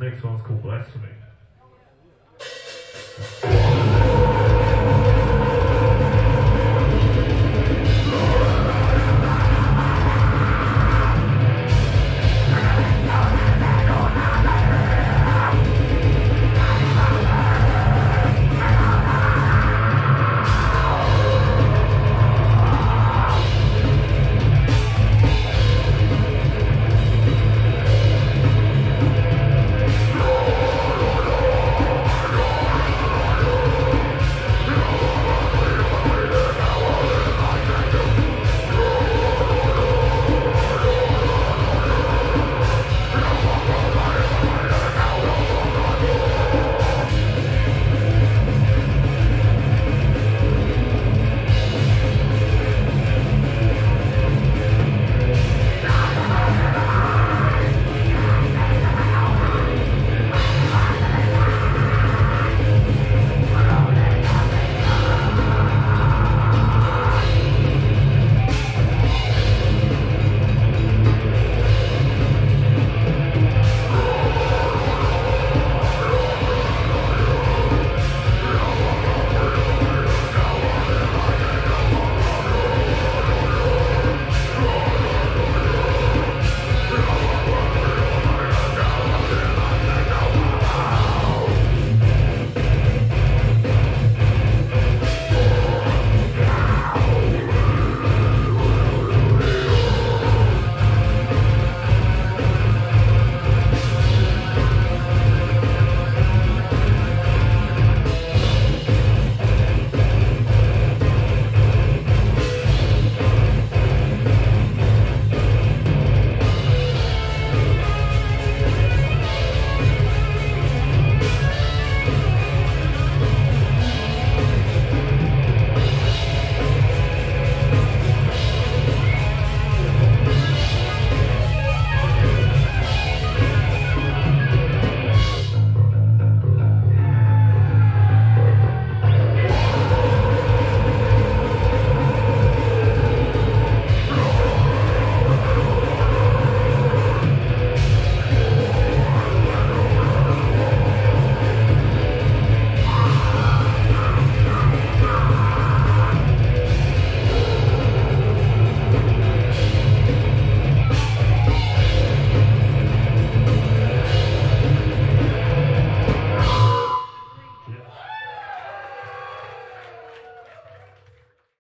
this next one's called Blasphemy.